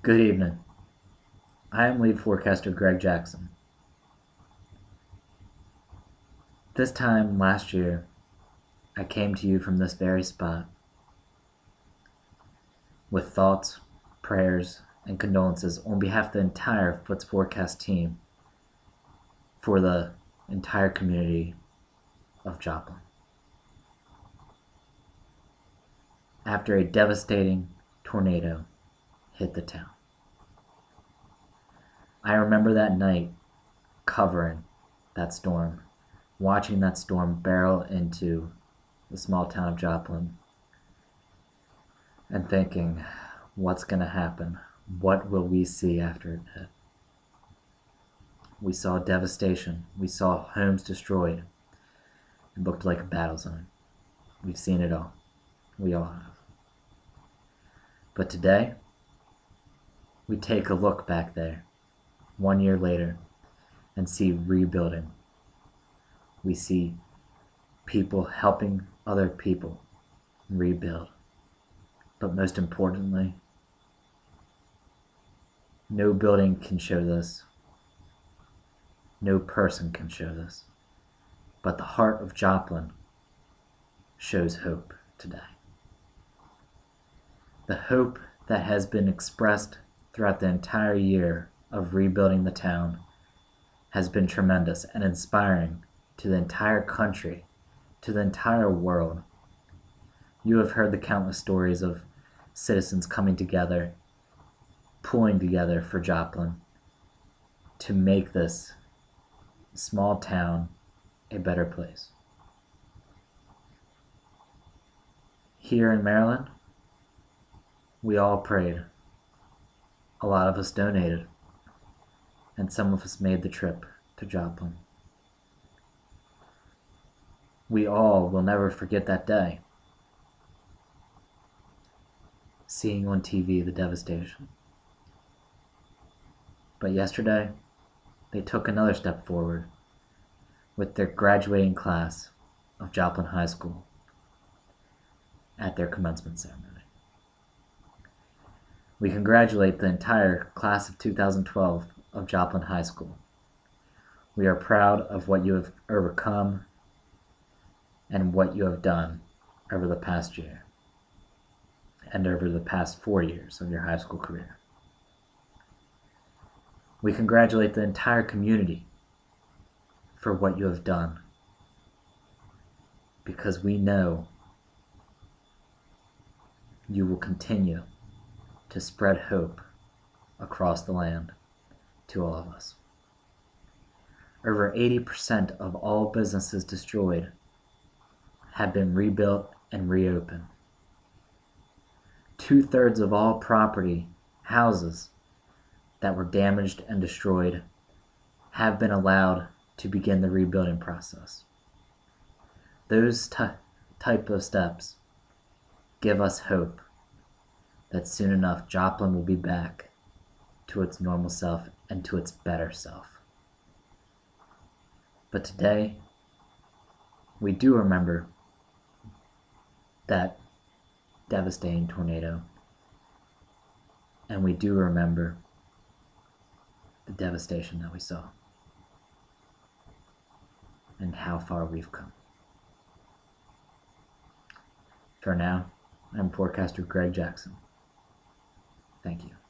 Good evening. I am lead forecaster Greg Jackson. This time last year, I came to you from this very spot with thoughts, prayers, and condolences on behalf of the entire Foots Forecast team for the entire community of Joplin. After a devastating tornado hit the town. I remember that night covering that storm, watching that storm barrel into the small town of Joplin, and thinking, what's going to happen? What will we see after it hit? We saw devastation. We saw homes destroyed. It looked like a battle zone. We've seen it all. We all have. But today, we take a look back there, one year later, and see rebuilding. We see people helping other people rebuild. But most importantly, no building can show this. No person can show this. But the heart of Joplin shows hope today. The hope that has been expressed throughout the entire year of rebuilding the town has been tremendous and inspiring to the entire country, to the entire world. You have heard the countless stories of citizens coming together, pulling together for Joplin to make this small town a better place. Here in Maryland, we all prayed. A lot of us donated, and some of us made the trip to Joplin. We all will never forget that day. Seeing on TV the devastation. But yesterday, they took another step forward with their graduating class of Joplin High School at their commencement ceremony. We congratulate the entire class of 2012 of Joplin High School. We are proud of what you have overcome and what you have done over the past year and over the past four years of your high school career. We congratulate the entire community for what you have done because we know you will continue to spread hope across the land to all of us. Over 80% of all businesses destroyed have been rebuilt and reopened. Two thirds of all property, houses, that were damaged and destroyed have been allowed to begin the rebuilding process. Those type of steps give us hope that soon enough Joplin will be back to its normal self and to its better self. But today, we do remember that devastating tornado, and we do remember the devastation that we saw and how far we've come. For now, I'm forecaster Greg Jackson. Thank you.